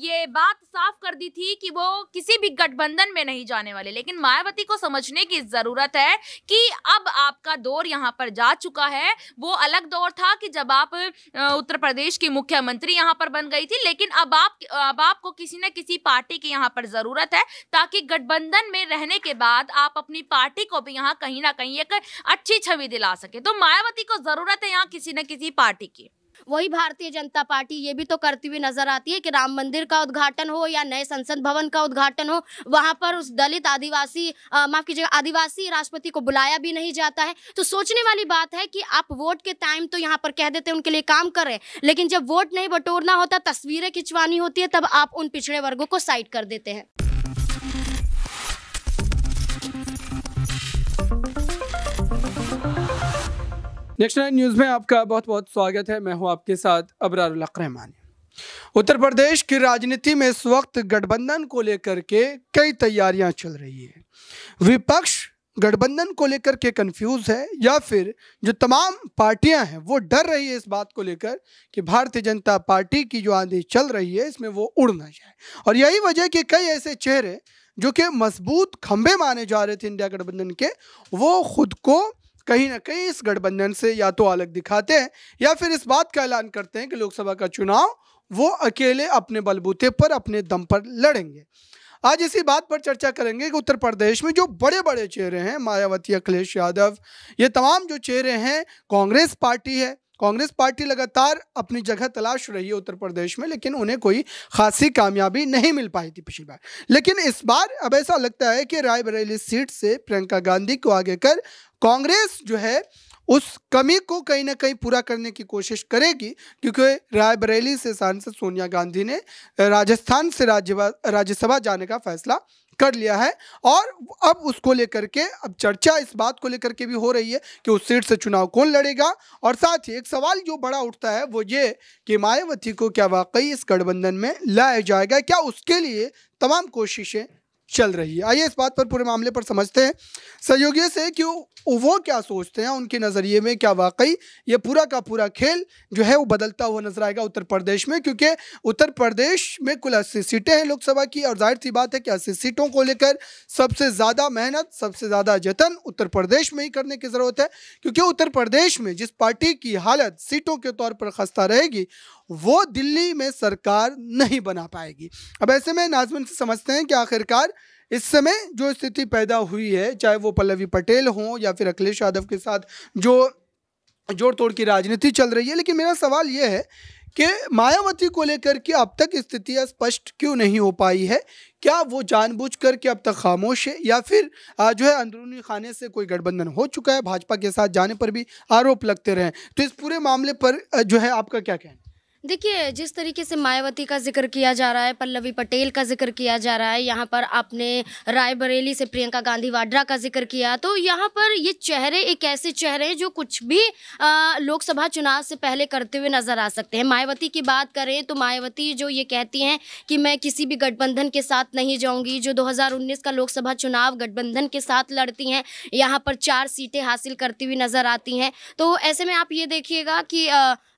ये बात साफ़ कर दी थी कि वो किसी भी गठबंधन में नहीं जाने वाले। लेकिन मायावती को समझने की ज़रूरत है कि अब आपका दौर यहाँ पर जा चुका है। वो अलग दौर था कि जब आप उत्तर प्रदेश की मुख्यमंत्री यहाँ पर बन गई थी। लेकिन अब आप, अब आपको किसी न किसी पार्टी की यहाँ पर ज़रूरत है ताकि गठबंधन में रहने के बाद आप अपनी पार्टी को भी यहाँ कहीं ना कहीं एक अच्छी छवि दिला सके। तो मायावती को ज़रूरत है यहाँ किसी न किसी पार्टी की। वही भारतीय जनता पार्टी ये भी तो करती हुई नज़र आती है कि राम मंदिर का उद्घाटन हो या नए संसद भवन का उद्घाटन हो, वहाँ पर उस दलित आदिवासी माफ़ कीजिएगा, आदिवासी राष्ट्रपति को बुलाया भी नहीं जाता है। तो सोचने वाली बात है कि आप वोट के टाइम तो यहाँ पर कह देते उनके लिए काम कर रहे लेकिन जब वोट नहीं बटोरना होता, तस्वीरें खिंचवानी होती है, तब आप उन पिछड़े वर्गों को साइड कर देते हैं। नेक्स्ट नाइन न्यूज़ में आपका बहुत बहुत स्वागत है। मैं हूँ आपके साथ अबरार रहमानी उत्तर प्रदेश की राजनीति में इस वक्त गठबंधन को लेकर के कई तैयारियाँ चल रही है। विपक्ष गठबंधन को लेकर के कंफ्यूज है या फिर जो तमाम पार्टियाँ हैं, वो डर रही है इस बात को लेकर कि भारतीय जनता पार्टी की जो आंधी चल रही है, इसमें वो उड़ ना जाए। और यही वजह कि कई ऐसे चेहरे जो कि मज़बूत खंभे माने जा रहे थे इंडिया गठबंधन के, वो खुद को कहीं ना कहीं इस गठबंधन से या तो अलग दिखाते हैं या फिर इस बात का ऐलान करते हैं कि लोकसभा का चुनाव वो अकेले अपने बलबूते पर, अपने दम पर लड़ेंगे। आज इसी बात पर चर्चा करेंगे कि उत्तर प्रदेश में जो बड़े बड़े चेहरे हैं, मायावती, अखिलेश यादव, ये तमाम जो चेहरे हैं, कांग्रेस पार्टी है कांग्रेस पार्टी लगातार अपनी जगह तलाश रही है उत्तर प्रदेश में, लेकिन उन्हें कोई खासी कामयाबी नहीं मिल पाई थी पिछली बार। लेकिन इस बार अब ऐसा लगता है कि रायबरेली सीट से प्रियंका गांधी को आगे कर कांग्रेस जो है, उस कमी को कहीं ना कहीं पूरा करने की कोशिश करेगी, क्योंकि रायबरेली से सांसद सोनिया गांधी ने राजस्थान से राज्य राज्यसभा जाने का फैसला कर लिया है और अब उसको लेकर के, अब चर्चा इस बात को लेकर के भी हो रही है कि उस सीट से चुनाव कौन लड़ेगा। और साथ ही एक सवाल जो बड़ा उठता है वो ये कि मायावती को क्या वाकई इस गठबंधन में लाया जाएगा? क्या उसके लिए तमाम कोशिशें चल रही है। आइए इस बात पर पूरे मामले पर समझते हैं। सहयोगियों से कि वो क्या सोचते हैं, उनके नज़रिए में क्या वाकई ये पूरा का पूरा खेल जो है वो बदलता हुआ नज़र आएगा उत्तर प्रदेश में, क्योंकि उत्तर प्रदेश में कुल अस्सी सीटें हैं लोकसभा की, और ज़ाहिर सी बात है कि अस्सी सीटों को लेकर सबसे ज़्यादा मेहनत, सबसे ज़्यादा जतन उत्तर प्रदेश में ही करने की ज़रूरत है, क्योंकि उत्तर प्रदेश में जिस पार्टी की हालत सीटों के तौर पर खस्ता रहेगी वो दिल्ली में सरकार नहीं बना पाएगी। अब ऐसे में नाजमन से समझते हैं कि आखिरकार इस समय जो स्थिति पैदा हुई है, चाहे वो पल्लवी पटेल हों या फिर अखिलेश यादव के साथ जो जोड़ तोड़ की राजनीति चल रही है, लेकिन मेरा सवाल ये है कि मायावती को लेकर के अब तक स्थितियाँ स्पष्ट क्यों नहीं हो पाई है? क्या वो जानबूझ कर के अब तक खामोश है या फिर जो है अंदरूनी खाने से कोई गठबंधन हो चुका है, भाजपा के साथ जाने पर भी आरोप लगते रहे तो इस पूरे मामले पर जो है आपका क्या कहना देखिए, जिस तरीके से मायावती का ज़िक्र किया जा रहा है, पल्लवी पटेल का ज़िक्र किया जा रहा है, यहाँ पर आपने रायबरेली से प्रियंका गांधी वाड्रा का ज़िक्र किया तो यहाँ पर ये चेहरे, एक ऐसे चेहरे हैं जो कुछ भी लोकसभा चुनाव से पहले करते हुए नज़र आ सकते हैं। मायावती की बात करें तो मायावती जो ये कहती हैं कि मैं किसी भी गठबंधन के साथ नहीं जाऊँगी, जो दो हज़ार उन्नीस का लोकसभा चुनाव गठबंधन के साथ लड़ती हैं, यहाँ पर चार सीटें हासिल करती हुई नज़र आती हैं। तो ऐसे में आप ये देखिएगा कि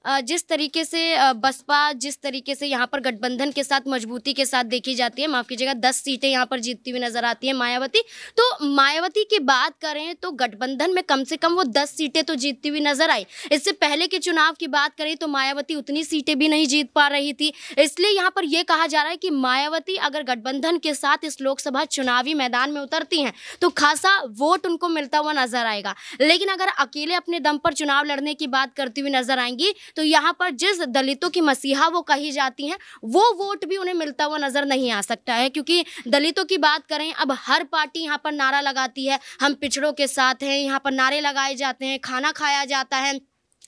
जिस तरीके से बसपा जिस तरीके से यहाँ पर गठबंधन के साथ, मजबूती के साथ देखी जाती है, माफ़ कीजिएगा, दस सीटें यहाँ पर जीतती हुई नज़र आती है मायावती। तो मायावती की बात करें तो गठबंधन में कम से कम वो दस सीटें तो जीतती हुई नज़र आई। इससे पहले के चुनाव की बात करें तो मायावती उतनी सीटें भी नहीं जीत पा रही थी। इसलिए यहाँ पर यह कहा जा रहा है कि मायावती अगर गठबंधन के साथ इस लोकसभा चुनावी मैदान में उतरती हैं तो खासा वोट उनको मिलता हुआ नज़र आएगा। लेकिन अगर अकेले अपने दम पर चुनाव लड़ने की बात करती हुई नज़र आएँगी तो यहाँ पर जिस दलितों की मसीहा वो कही जाती हैं, वो वोट भी उन्हें मिलता हुआ नज़र नहीं आ सकता है, क्योंकि दलितों की बात करें, अब हर पार्टी यहाँ पर नारा लगाती है, हम पिछड़ों के साथ हैं, यहाँ पर नारे लगाए जाते हैं, खाना खाया जाता है।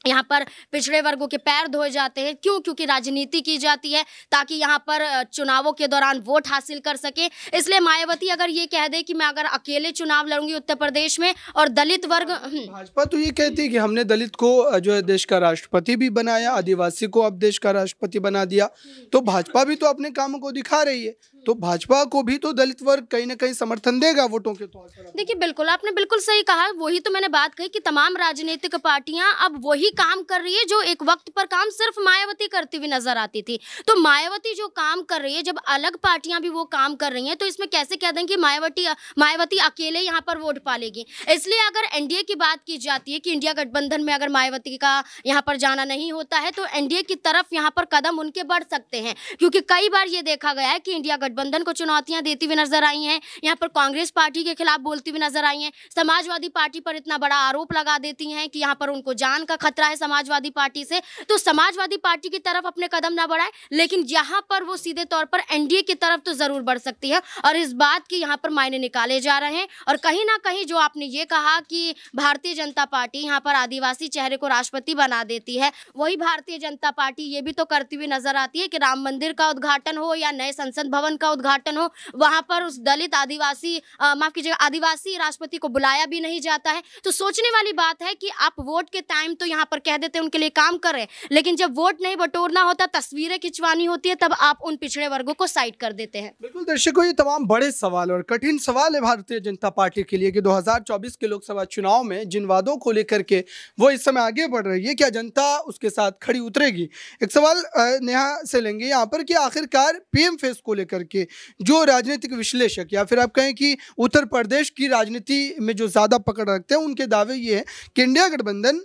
यहाँ पर पिछड़े वर्गों के पैर धोए जाते हैं। क्यों? क्योंकि राजनीति की जाती है ताकि यहाँ पर चुनावों के दौरान वोट हासिल कर सके। इसलिए मायावती अगर ये कह दे कि मैं अगर अकेले चुनाव लड़ूँगी उत्तर प्रदेश में और दलित वर्ग हम्म। भाजपा तो ये कहती है कि हमने दलित को जो है देश का राष्ट्रपति भी बनाया आदिवासी को अब देश का राष्ट्रपति बना दिया। तो भाजपा भी तो अपने कामों को दिखा रही है। तो भाजपा को भी तो दलित वर्ग कहीं ना कहीं समर्थन देगा वोटों के तौर पर। देखिए बिल्कुल आपने बिल्कुल सही कहा। वही तो मैंने बात कही कि तमाम राजनीतिक पार्टियाँ अब वही काम कर रही है जो एक वक्त पर काम सिर्फ़ मायावती करती हुई नज़र आती थी। तो मायावती जो काम कर रही है, जब अलग पार्टियाँ भी वो काम कर रही हैं तो इसमें कैसे कह दें कि मायावती मायावती अकेले यहाँ पर वोट पालेगी? इसलिए अगर एनडीए की बात की जाती है कि इंडिया गठबंधन में अगर मायावती का यहाँ पर जाना नहीं होता है तो एनडीए की तरफ़ यहाँ पर कदम उनके बढ़ सकते हैं। क्योंकि कई बार ये देखा गया है कि इंडिया गठबंधन को चुनौतियाँ देती हुई नज़र आई हैं, यहाँ पर कांग्रेस पार्टी के खिलाफ बोलती हुई नज़र आई हैं, समाजवादी पार्टी पर इतना बड़ा आरोप लगा देती हैं कि यहाँ पर उनको जान का खतरा है समाजवादी पार्टी से तो समाजवादी पार्टी की तरफ़ अपने कदम ना बढ़ाए, लेकिन यहाँ पर वो सीधे तौर पर एनडीए की तरफ़ तो ज़रूर बढ़ सकती है और इस बात की यहाँ पर मायने निकाले जा रहे हैं। और कहीं ना कहीं जो आपने ये कहा कि भारतीय जनता पार्टी यहाँ पर आदिवासी चेहरे को राष्ट्रपति बना देती है, वही भारतीय जनता पार्टी ये भी तो करती हुई नज़र आती है कि राम मंदिर का उद्घाटन हो या नए संसद भवन का उद्घाटन हो, वहाँ पर उस दलित आदिवासी माफ़ कीजिएगा, आदिवासी राष्ट्रपति को बुलाया भी नहीं जाता है। तो सोचने वाली बात है कि आप वोट के टाइम तो यहाँ कह देते उनके लिए काम कर रहे हैं। लेकिन जब वोट नहीं बटोरना होता, तस्वीरें खिंचवानी होती है, तब आप उन पिछड़े वर्गों को साइड कर देते हैं। बिल्कुल, दर्शकों, ये तमाम बड़े सवाल और कठिन सवाल है भारतीय जनता पार्टी के लिए कि 2024 के लोकसभा चुनाव में जिन वादों को लेकर के वो इस समय आगे बढ़ रही है, क्या जनता उसके साथ खड़ी उतरेगी? एक सवाल नेहा से लेंगे यहाँ पर कि आखिरकार पीएम फेस को लेकर के जो राजनीतिक विश्लेषक या फिर आप कहें कि उत्तर प्रदेश की राजनीति में जो ज़्यादा पकड़ रखते हैं, उनके दावे ये हैं कि इंडिया गठबंधन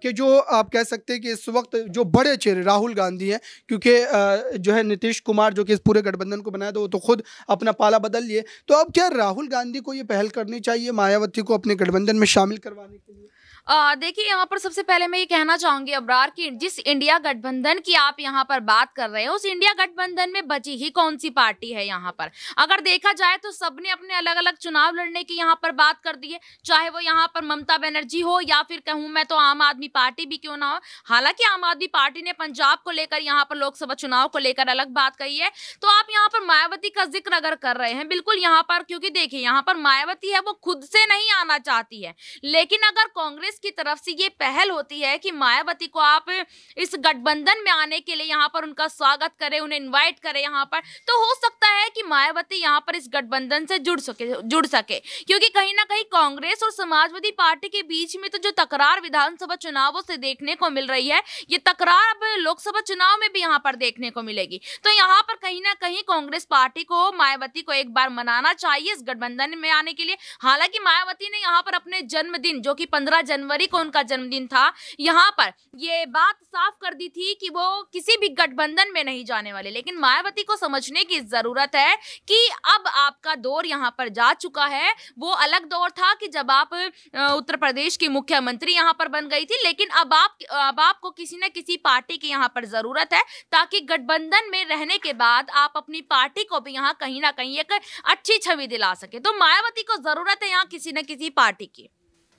के जो आप कह सकते हैं कि इस वक्त जो बड़े चेहरे राहुल गांधी हैं, क्योंकि जो है नीतीश कुमार जो कि इस पूरे गठबंधन को बनाया था, वो तो खुद अपना पाला बदल लिए तो अब क्या राहुल गांधी को ये पहल करनी चाहिए मायावती को अपने गठबंधन में शामिल करवाने के लिए? देखिए, यहाँ पर सबसे पहले मैं ये कहना चाहूँगी अबरार की जिस इंडिया गठबंधन की आप यहाँ पर बात कर रहे हैं, उस इंडिया गठबंधन में बची ही कौन सी पार्टी है यहाँ पर? अगर देखा जाए तो सबने अपने अलग अलग चुनाव लड़ने की यहाँ पर बात कर दी है, चाहे वो यहाँ पर ममता बनर्जी हो या फिर कहूँ मैं तो आम आदमी पार्टी भी क्यों ना हो? हालाँकि आम आदमी पार्टी ने पंजाब को लेकर यहाँ पर लोकसभा चुनाव को लेकर अलग बात कही है। तो आप यहाँ पर मायावती का ज़िक्र अगर कर रहे हैं, बिल्कुल यहाँ पर, क्योंकि देखिए यहाँ पर मायावती है, वो खुद से नहीं आना चाहती है। लेकिन अगर कांग्रेस की तरफ़ से ये पहल होती है कि मायावती को आप इस गठबंधन में आने के लिए यहाँ पर उनका स्वागत करें, उन्हें इन्वाइट करें यहाँ पर तो हो सकता है कि मायावती यहाँ पर इस गठबंधन से जुड़ सके जुड़ सके। क्योंकि कहीं ना कहीं कांग्रेस और समाजवादी पार्टी के बीच में तो जो तकरार विधानसभा चुनावों से देखने को मिल रही है। ये तकरार अब लोकसभा चुनाव में भी यहाँ पर देखने को मिलेगी। तो यहाँ पर कहीं ना कहीं कांग्रेस पार्टी को, मायावती को एक बार मनाना चाहिए इस गठबंधन में आने के लिए। हालाँकि मायावती ने यहाँ पर अपने जन्मदिन, जो कि पंद्रह जनवरी को उनका जन्मदिन था, यहाँ पर ये बात साफ़ कर दी थी कि वो किसी भी गठबंधन में नहीं जाने वाले। लेकिन मायावती को समझने की ज़रूरत है कि अब आपका दौर यहाँ पर जा चुका है। वो अलग दौर था कि जब आप उत्तर प्रदेश की मुख्यमंत्री यहाँ पर बन गई थी लेकिन अब आप, अब आपको किसी न किसी पार्टी की यहाँ पर ज़रूरत है, ताकि गठबंधन में रहने के बाद आप अपनी पार्टी को भी यहाँ कहीं ना कहीं एक अच्छी छवि दिला सके। तो मायावती को ज़रूरत है यहाँ किसी न किसी पार्टी की।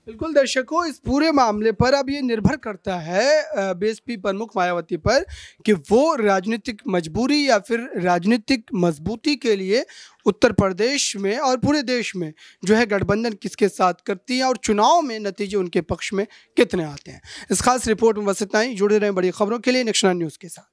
बिल्कुल दर्शकों, इस पूरे मामले पर अब ये निर्भर करता है बीएसपी प्रमुख मायावती पर कि वो राजनीतिक मजबूरी या फिर राजनीतिक मजबूती के लिए उत्तर प्रदेश में और पूरे देश में जो है गठबंधन किसके साथ करती है और चुनाव में नतीजे उनके पक्ष में कितने आते हैं। इस खास रिपोर्ट में बस इतना ही, जुड़े रहें बड़ी खबरों के लिए नेक्शनल न्यूज़ के साथ।